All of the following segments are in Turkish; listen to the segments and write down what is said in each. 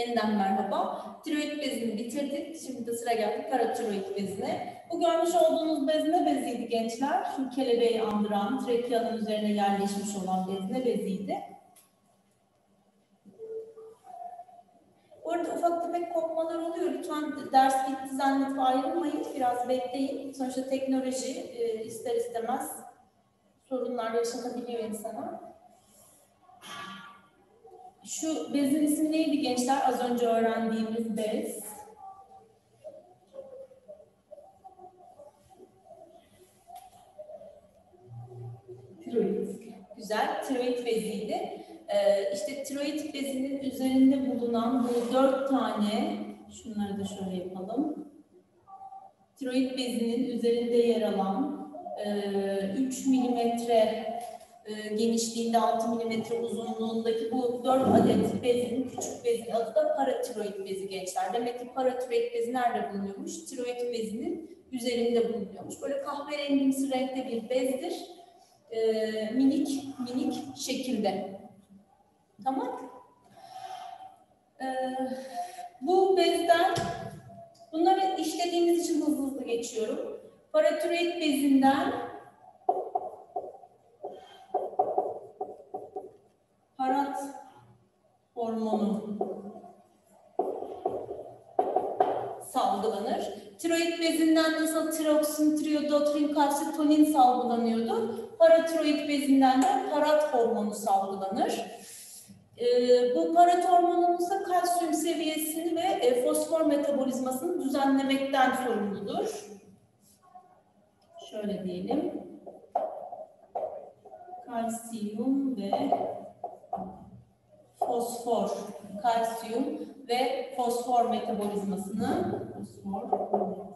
Yeniden merhaba. Tiroid bezini bitirdik. Şimdi de sıra geldi paratiroid bezine. Bu görmüş olduğunuz bez ne beziydi gençler? Şu kelebeği andıran, trakeanın üzerine yerleşmiş olan bez ne beziydi? Bu arada ufak tefek kopmalar oluyor. Lütfen ders bitti zannedip ayrılmayın. Biraz bekleyin. Sonuçta teknoloji e, ister istemez sorunlar yaşanabiliyor insana. Şu bezin ismi neydi gençler? Az önce öğrendiğimiz bez. Tiroid. Güzel, tiroid beziydi. Ee, işte tiroid bezinin üzerinde bulunan bu dört tane, şunları da şöyle yapalım. Tiroid bezinin üzerinde yer alan e, 3 milimetre e, genişliğinde 6 milimetre uzunluğundaki bu 4 adet bezin, küçük bezin adı da paratiroid bezi gençler. Demek ki paratiroid bezi nerede bulunuyormuş? Tiroid bezinin üzerinde bulunuyormuş. Böyle kahverengimsi renkte bir bezdir. E, minik minik şekilde. Tamam. E, bu bezden bunları işlediğimiz için hızlı hızlı geçiyorum. Paratiroid bezinden parat hormonu salgılanır. Tiroid bezinden nasıl tiroksin, triyodotrin, kalsitonin salgılanıyordu. Paratiroid bezinden de parat hormonu salgılanır. Ee, bu parat hormonunun ise kalsiyum seviyesini ve e, fosfor metabolizmasını düzenlemekten sorumludur. Şöyle diyelim. Kalsiyum ve fosfor, kalsiyum ve fosfor metabolizmasını fosfor metabolizmasını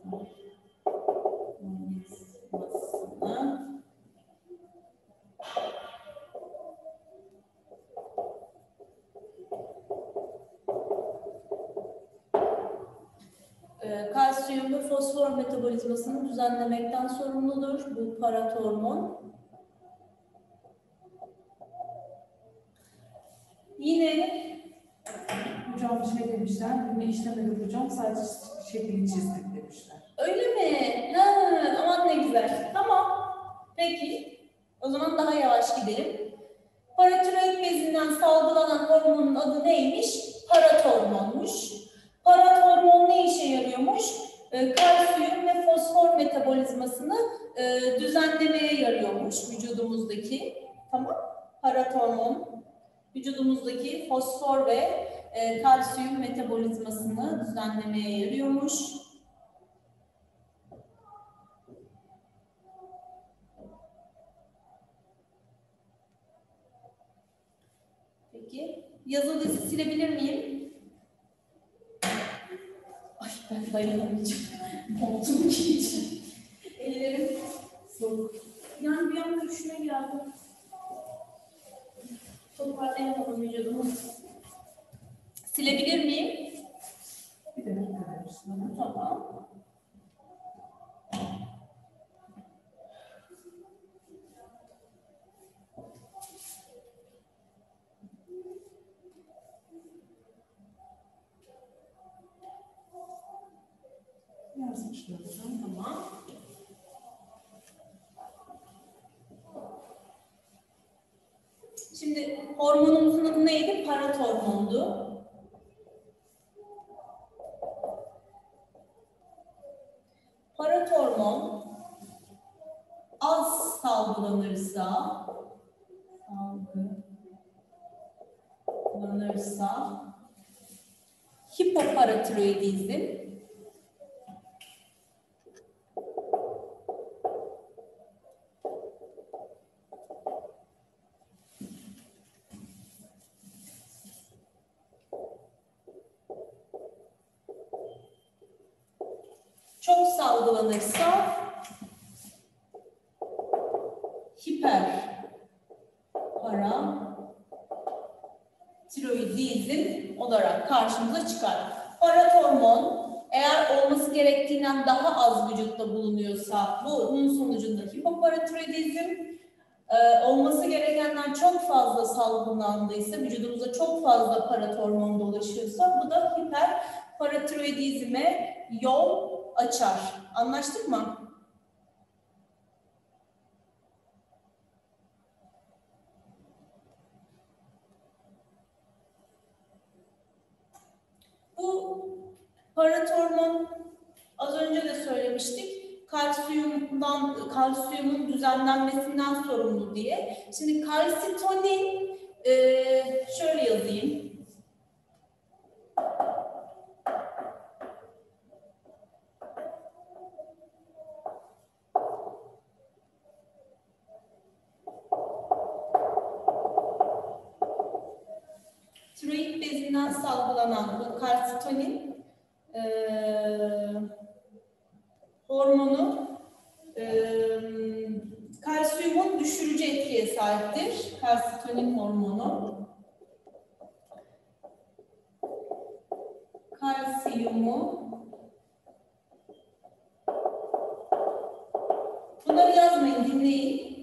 e, kalsiyum ve fosfor metabolizmasını düzenlemekten sorumludur bu paratormon. Yine Hocam bir şey bunu işlemedik hocam, sadece şeklini çizdik demişler. öyle mi? Ha, aman ne güzel. Tamam. Peki. O zaman daha yavaş gidelim. Paratiroid bezinden salgılanan hormonun adı neymiş? Paratormonmuş. Paratormon ne işe yarıyormuş? E, kalsiyum ve fosfor metabolizmasını e, düzenlemeye yarıyormuş vücudumuzdaki. Tamam. Paratormon vücudumuzdaki fosfor ve e, kalsiyum metabolizmasını düzenlemeye yarıyormuş. Peki. Yazılı dizi silebilir miyim? Ay ben dayanamayacağım. Montumu giyeceğim. Ellerim soğuk. Yani bir anda üşüme geldi. Toparlayamadım vücudumu. Silebilir miyim? Tamam. Tamam. Şimdi hormonumuzun adı neydi? Parat hormondu. Parat hormon az salgılanırsa salgılanırsa hipoparatiroidizm çok salgılanırsa hiper para tiroidizm olarak karşımıza çıkar. Paratormon eğer olması gerektiğinden daha az vücutta bulunuyorsa bunun sonucunda hipoparatiroidizm, e, olması gerekenden çok fazla salgılandıysa, vücudumuza çok fazla paratormon dolaşıyorsa bu da hiperparatiroidizme yol açar. Anlaştık mı? Bu paratormon az önce de söylemiştik. Kalsiyumdan kalsiyumun düzenlenmesinden sorumlu diye. Şimdi kalsitonin eee, şöyle yazayım. Tiroid bezinden salgılanan bu kalsitonin eee, hormonu eee, kalsiyumun düşürücü etkiye sahiptir. Kalsitonin hormonu. Kalsiyumu Bunları yazmayın, dinleyin.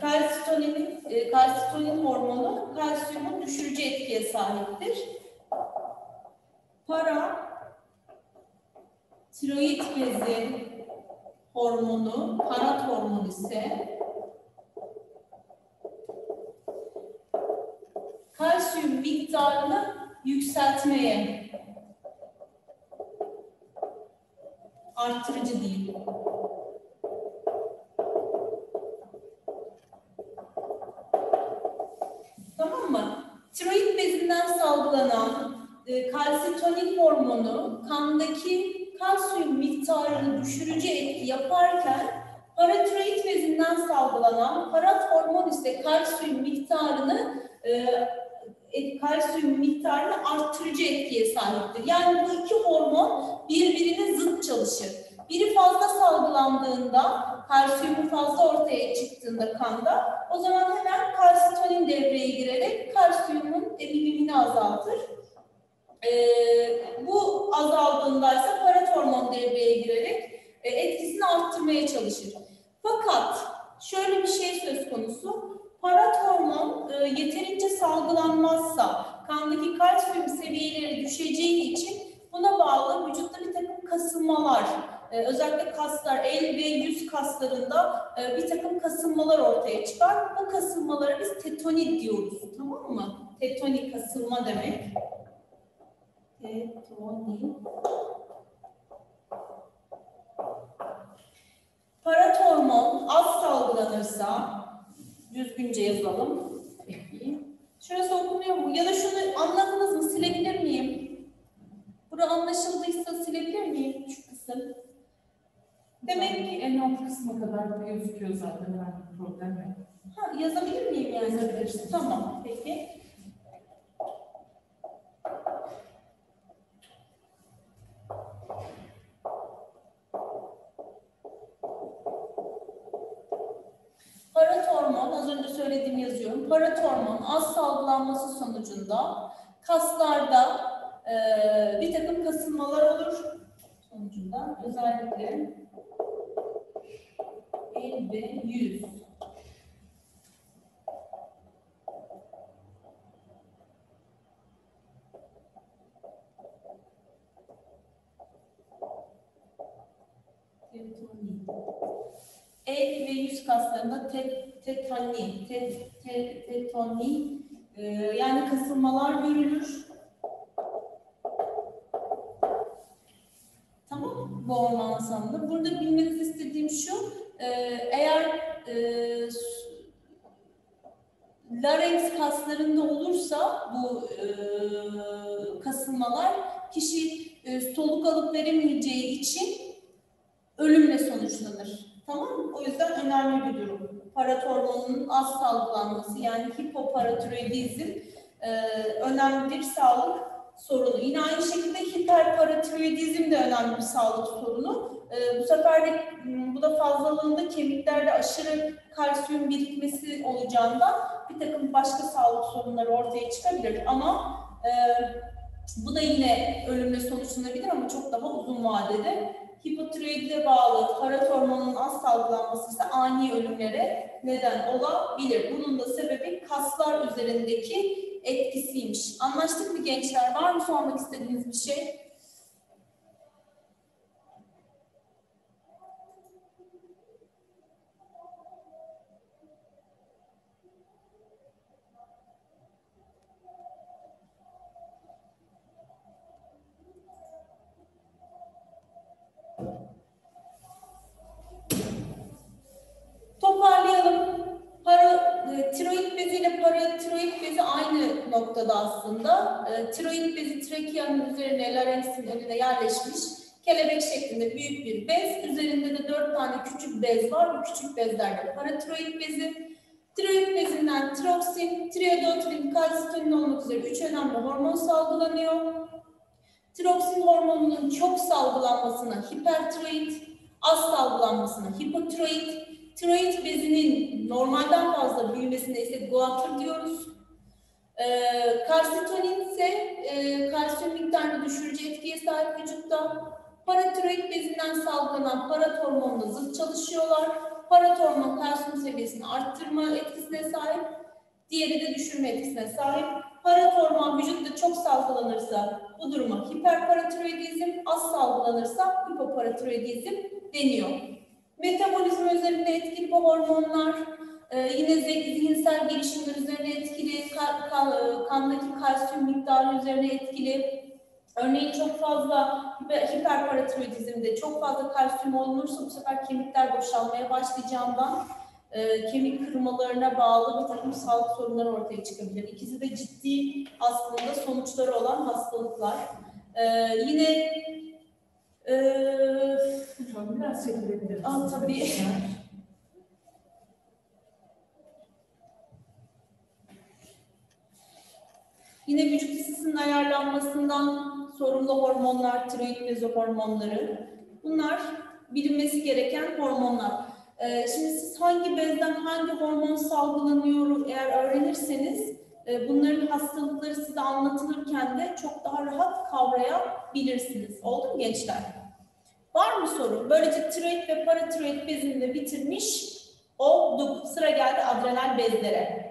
Kalsitonin, e, kalsitonin hormonu kalsiyumun düşürücü etkiye sahiptir. Para tiroid bezi hormonu, parat hormonu ise kalsiyum miktarını yükseltmeye artırıcı değil. Tamam mı? Tiroid bezinden salgılanan e, kalsitonin hormonu kandaki kalsiyum miktarını düşürücü etki yaparken paratiroid bezinden salgılanan parat hormon ise kalsiyum miktarını e, kalsiyum miktarını arttırıcı etkiye sahiptir. Yani bu iki hormon birbirine zıt çalışır. Biri fazla salgılandığında, kalsiyumu fazla ortaya çıktığında kanda, o zaman hemen kalsitonin devreye girerek kalsiyumun emilimini azaltır. Ee, bu azaldığında ise parat hormon devreye girerek e, etkisini arttırmaya çalışır. Fakat şöyle bir şey söz konusu, parat hormon e, yeterince salgılanmazsa kandaki kalsiyum seviyeleri düşeceği için buna bağlı vücutta bir takım kasılmalar, e, özellikle kaslar, el ve yüz kaslarında e, bir takım kasılmalar ortaya çıkar. Bu kasılmalara biz tetonik diyoruz, tamam mı? Tetonik kasılma demek. Tetonik. Parat hormon az salgılanırsa, düzgünce yazalım. Peki. Şurası okunuyor mu? Ya da şunu anladınız mı? Silebilir miyim? Bura anlaşıldıysa silebilir miyim şu kısım? Demek ki en alt kısma kadar gözüküyor zaten herhangi bir problem yok. ha, yazabilir miyim yani? Yazabilirsin. Tamam, peki. Söylediğim yazıyorum. Paratormon az salgılanması sonucunda kaslarda eee, bir takım kasılmalar olur. Sonucunda özellikle el ve yüz. Tetoni. El ve yüz kaslarında tet, tetani, tet, tet, tetoni, e, yani kasılmalar görülür. Tamam? Bu orman sanında. Burada bilmenizi istediğim şu, e, eğer e, larynx kaslarında olursa bu e, kasılmalar kişi e, soluk alıp veremeyeceği için ölümle sonuçlanır. Tamam mı? O yüzden önemli bir durum. Paratormonun az salgılanması yani hipoparatiroidizm e, önemli bir sağlık sorunu. Yine aynı şekilde hiperparatiroidizm de önemli bir sağlık sorunu. E, bu sefer de bu da fazlalığında kemiklerde aşırı kalsiyum birikmesi olacağından bir takım başka sağlık sorunları ortaya çıkabilir. Ama e, bu da yine ölümle sonuçlanabilir ama çok daha uzun vadede hipotiroidle bağlı parat hormonunun az salgılanması ise ani ölümlere neden olabilir. Bunun da sebebi kaslar üzerindeki etkisiymiş. Anlaştık mı gençler? Var mı sormak istediğiniz bir şey? Toparlayalım. Para, e, tiroid bezi ile paratiroid bezi aynı noktada aslında. E, tiroid bezi üzerine, larensin önüne yerleşmiş. Kelebek şeklinde büyük bir bez. Üzerinde de dört tane küçük bez var. Bu küçük bezlerde paratiroid bezi. Tiroid bezinden tiroksin, triiodotrin, kalsitonin olmak üzere üç önemli hormon salgılanıyor. Tiroksin hormonunun çok salgılanmasına hipertiroid, az salgılanmasına hipotiroid, tiroid bezinin normalden fazla büyümesine ise guatr diyoruz. Ee, kalsitonin ise e, kalsiyum miktarını düşürücü etkiye sahip vücutta. Paratiroid bezinden salgılanan parat hormonla zıt çalışıyorlar. Parat hormon kalsiyum seviyesini arttırma etkisine sahip. Diğeri de düşürme etkisine sahip. Parat hormon vücutta çok salgılanırsa bu duruma hiperparatiroidizm, az salgılanırsa hipoparatiroidizm deniyor. Metabolizma üzerinde etkili bu hormonlar, e, yine zi- zihinsel gelişimler üzerine etkili, ka- ka- kandaki kalsiyum miktarı üzerine etkili. Örneğin çok fazla hiper- hiperparatiroidizmde çok fazla kalsiyum olunursa bu sefer kemikler boşalmaya başlayacağından e, kemik kırmalarına bağlı bir takım sağlık sorunları ortaya çıkabilir. İkisi de ciddi aslında sonuçları olan hastalıklar. E, yine e, biraz çekilebilir tabii. Yine vücut ısısının ayarlanmasından sorumlu hormonlar, tiroid mezohormonları. Bunlar bilinmesi gereken hormonlar. Ee, şimdi siz hangi bezden hangi hormon salgılanıyor eğer öğrenirseniz e, bunların hastalıkları size anlatılırken de çok daha rahat kavrayabilirsiniz. Oldu mu gençler? Var mı soru? Böylece tiroid ve paratiroid bezini de bitirmiş olduk. Sıra geldi adrenal bezlere.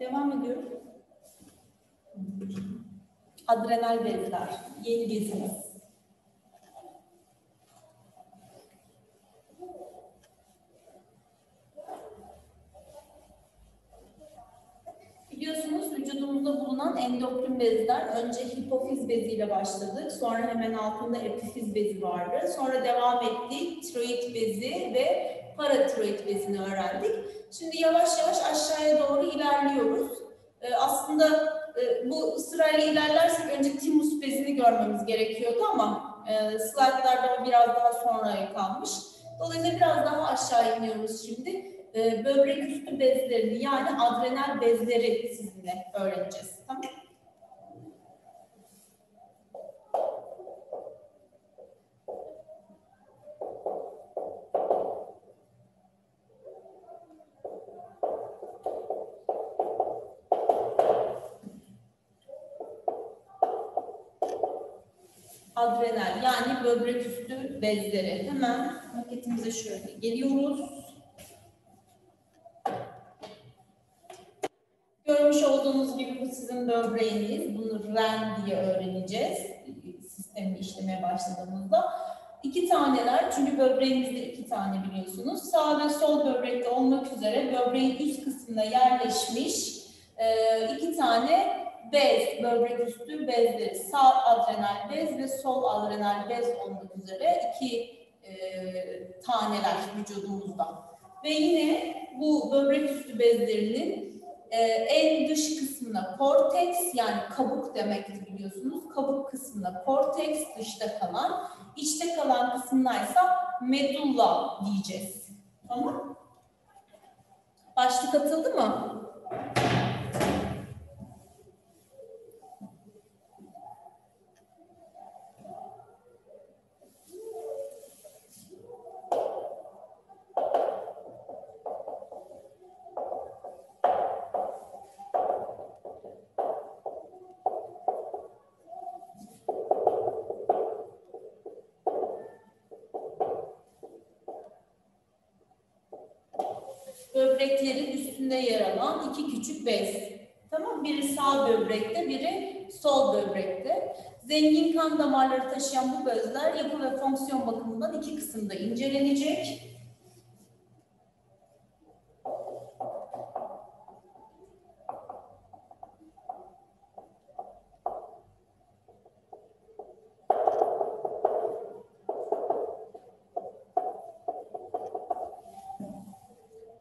Devam ediyorum. Adrenal bezler, yeni bezimiz. Biliyorsunuz vücudumuzda bulunan endokrin bezler önce hipofiz beziyle başladık. Sonra hemen altında epifiz bezi vardı. Sonra devam ettik. Tiroid bezi ve paratiroid bezini öğrendik. Şimdi yavaş yavaş aşağıya doğru ilerliyoruz. Ee, aslında e, bu sırayla ilerlersek önce timus bezini görmemiz gerekiyordu ama e, slaytlarda biraz daha sonraya kalmış. Dolayısıyla biraz daha aşağı iniyoruz şimdi. E, böbrek üstü bezlerini yani adrenal bezleri sizinle öğreneceğiz. Tamam böbrek üstü bezleri. Hemen maketimize şöyle geliyoruz. Görmüş olduğunuz gibi bu sizin böbreğiniz. Bunu REN diye öğreneceğiz. Sistemi işlemeye başladığımızda. İki taneler çünkü böbreğimizde iki tane biliyorsunuz. Sağ ve sol böbrekte olmak üzere böbreğin üst kısmına yerleşmiş e, iki tane bez, böbrek üstü bezleri. Sağ adrenal bez ve sol adrenal bez olmak üzere iki e, taneler vücudumuzda. Ve yine bu böbrek üstü bezlerinin Ee, en dış kısmına korteks yani kabuk demektir biliyorsunuz. Kabuk kısmına korteks dışta kalan, içte kalan kısımdaysa medulla diyeceğiz. Tamam? Başlık atıldı mı? Böbreklerin üstünde yer alan iki küçük bez. Tamam, biri sağ böbrekte, biri sol böbrekte. Zengin kan damarları taşıyan bu bezler yapı ve fonksiyon bakımından iki kısımda incelenecek.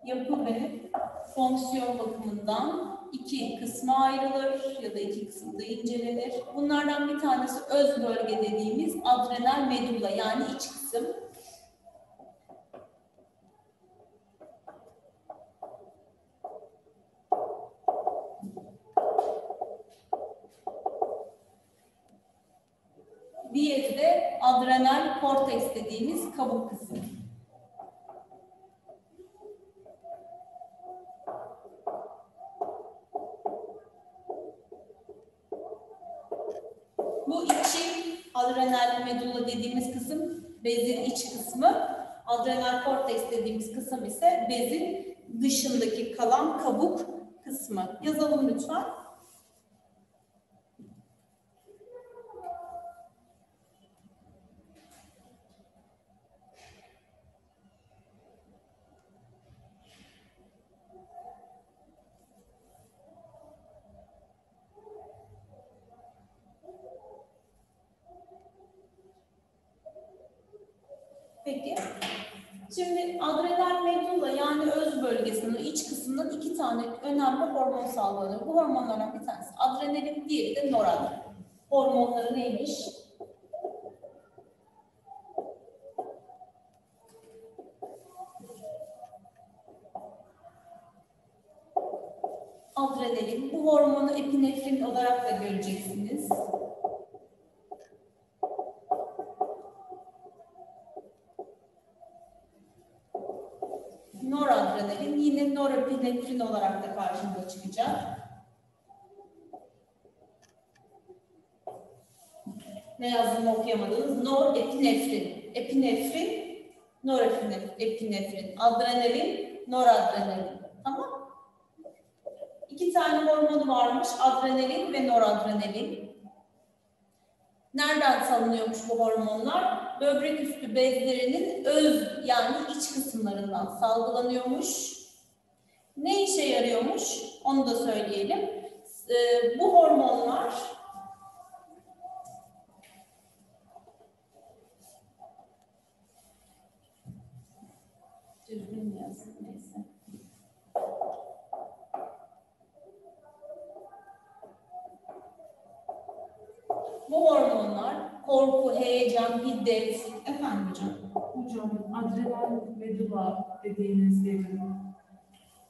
Yapı ve fonksiyon bakımından iki kısma ayrılır ya da iki kısımda incelenir. Bunlardan bir tanesi öz bölge dediğimiz adrenal medulla yani iç kısım. Diğeri de adrenal korteks dediğimiz kabuk kısmı. Bu içi adrenal medulla dediğimiz kısım bezin iç kısmı. Adrenal korteks dediğimiz kısım ise bezin dışındaki kalan kabuk kısmı. Yazalım lütfen. Peki. Şimdi adrenal medulla yani öz bölgesinin iç kısmından iki tane önemli hormon salgılanıyor. Bu hormonlardan bir tanesi adrenalin, diğeri de noradrenalin. Hormonları neymiş? Adrenalin. Bu hormonu epinefrin olarak da göreceksiniz. noradrenalin yine norepinefrin olarak da karşımıza çıkacak. Ne yazdığımı okuyamadınız. Norepinefrin. Epinefrin, norepinefrin. Adrenalin, noradrenalin. Tamam. İki tane hormonu varmış. Adrenalin ve noradrenalin. Nereden salınıyormuş bu hormonlar? Böbrek üstü bezlerinin öz yani iç kısımlarından salgılanıyormuş. Ne işe yarıyormuş? Onu da söyleyelim. Ee, bu hormonlar Bu hormonlar korku, heyecan, hiddet, efendim hocam. Hocam adrenal medulla dediğiniz yerin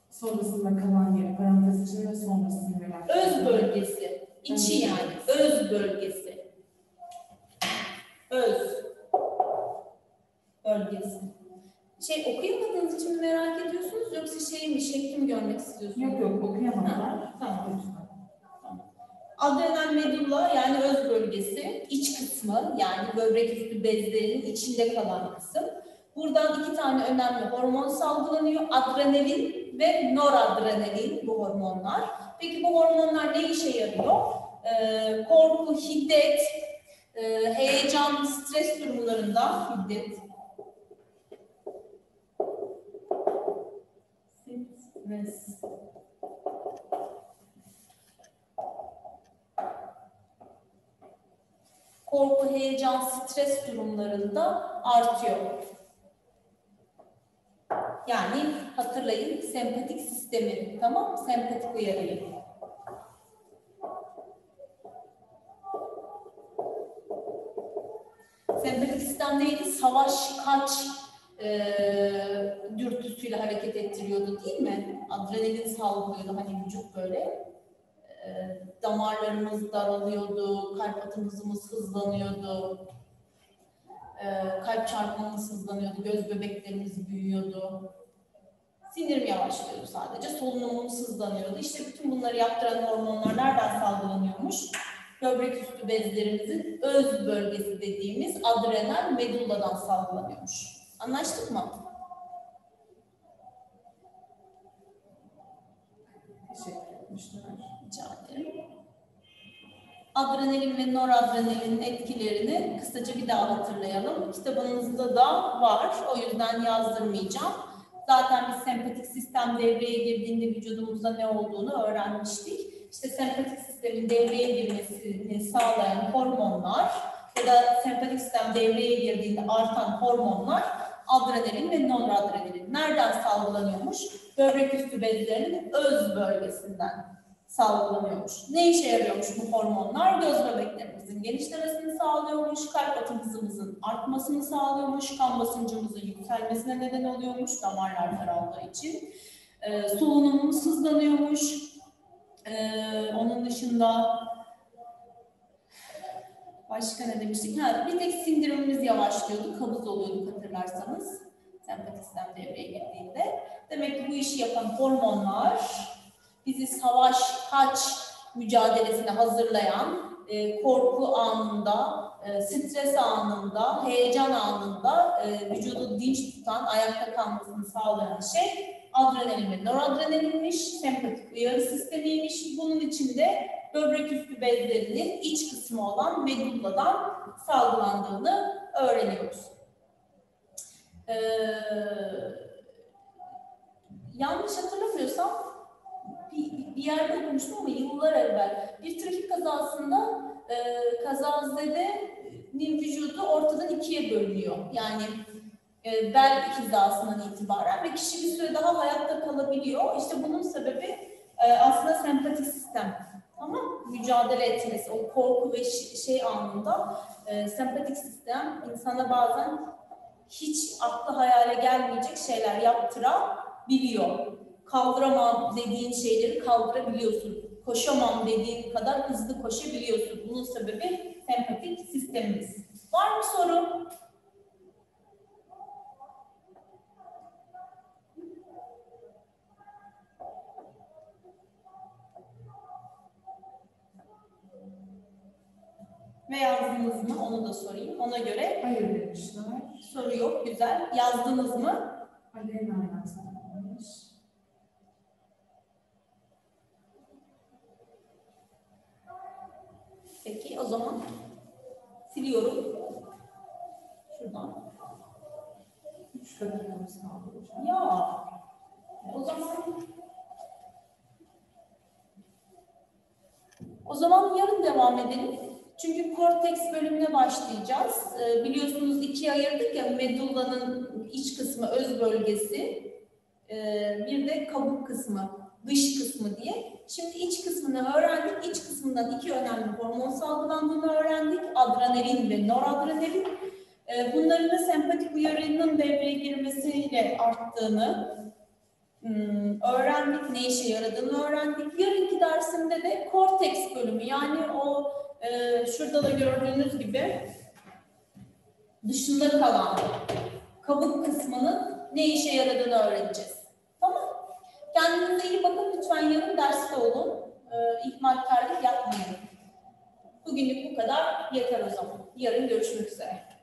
sonrasında kalan yer parantez içinde sonrasını merak Öz bölgesi, içi yani, öz bölgesi. Öz bölgesi. Şey okuyamadığınız için merak ediyorsunuz yoksa şey mi, şekli mi görmek istiyorsunuz? Yok yok okuyamadılar. Ha, tamam. Adrenal medulla yani öz bölgesi, iç kısmı yani böbrek üstü bezlerinin içinde kalan kısım. Buradan iki tane önemli hormon salgılanıyor. Adrenalin ve noradrenalin bu hormonlar. Peki bu hormonlar ne işe yarıyor? Ee, korku, hiddet, e, heyecan, stres durumlarında hiddet. Stres. Korku, heyecan, stres durumlarında artıyor. Yani hatırlayın sempatik sistemi, tamam Sempatik uyarıyı. Sempatik sistem neydi? Savaş, kaç e, dürtüsüyle hareket ettiriyordu değil mi? Adrenalin salgılıyordu hani vücut böyle. E, damarlarımız daralıyordu, kalp atımızımız hızlanıyordu. E, kalp çarpmamız hızlanıyordu, göz bebeklerimiz büyüyordu. Sinirim yavaşlıyordu sadece, solunumumuz hızlanıyordu. İşte bütün bunları yaptıran hormonlar nereden salgılanıyormuş? Böbrek üstü bezlerimizin öz bölgesi dediğimiz adrenal medulladan salgılanıyormuş. Anlaştık mı? Teşekkür etmişler. Ederim. Adrenalin ve noradrenalinin etkilerini kısaca bir daha hatırlayalım. Kitabınızda da var. O yüzden yazdırmayacağım. Zaten biz sempatik sistem devreye girdiğinde vücudumuzda ne olduğunu öğrenmiştik. İşte sempatik sistemin devreye girmesini sağlayan hormonlar ya da sempatik sistem devreye girdiğinde artan hormonlar adrenalin ve noradrenalin. Nereden salgılanıyormuş? Böbrek üstü bezlerinin öz bölgesinden salgılanıyormuş. Ne işe yarıyormuş bu hormonlar? Göz bebeklerimizin genişlemesini sağlıyormuş, kalp atım hızımızın artmasını sağlıyormuş, kan basıncımızın yükselmesine neden oluyormuş damarlar daraldığı için. Ee, solunumumuz hızlanıyormuş. Ee, onun dışında başka ne demiştik? Ha, bir tek sindirimimiz yavaşlıyordu, kabız oluyorduk hatırlarsanız. Sempatik sistem devreye girdiğinde. Demek ki bu işi yapan hormonlar bizi savaş, kaç mücadelesine hazırlayan, e, korku anında, e, stres anında, heyecan anında e, vücudu dinç tutan, ayakta kalmasını sağlayan şey adrenalin ve noradrenalinmiş, sempatik uyarı sistemiymiş. Bunun içinde böbrek üstü bezlerinin iç kısmı olan medulladan salgılandığını öğreniyoruz. Ee, yanlış hatırlamıyorsam bir, yerde okumuştum ama yıllar evvel bir trafik kazasında e, kazazedenin vücudu ortadan ikiye bölünüyor. Yani e, bel hizasından itibaren ve kişi bir süre daha hayatta kalabiliyor. İşte bunun sebebi e, aslında sempatik sistem. Ama mücadele etmesi, o korku ve şey anında e, sempatik sistem insana bazen hiç aklı hayale gelmeyecek şeyler yaptırabiliyor. Kaldıramam dediğin şeyleri kaldırabiliyorsun. Koşamam dediğin kadar hızlı koşabiliyorsun. Bunun sebebi sempatik sistemimiz. Var mı soru? Ve yazdınız mı? Onu da sorayım. Ona göre Hayır demişler. soru yok. Güzel. Yazdınız mı? Aleyna yazmış. Peki o zaman siliyorum. Şuradan. Üç dakikamız kaldı hocam. Ya o zaman o zaman yarın devam edelim. Çünkü korteks bölümüne başlayacağız. Ee, biliyorsunuz ikiye ayırdık ya medullanın iç kısmı öz bölgesi, ee, bir de kabuk kısmı, dış kısmı diye. Şimdi iç kısmını öğrendik. İç kısmından iki önemli hormon salgılandığını öğrendik. Adrenalin ve noradrenalin. Ee, Bunların da sempatik uyarının devreye girmesiyle arttığını hmm, öğrendik, ne işe yaradığını öğrendik. Yarınki dersimde de korteks bölümü yani o e, şurada da gördüğünüz gibi dışında kalan kabuk kısmının ne işe yaradığını öğreneceğiz. Tamam. Kendinize iyi bakın. Lütfen yarın derste olun. E, ihmalkarlık yapmayın. Bugünlük bu kadar. Yeter o zaman. Yarın görüşmek üzere.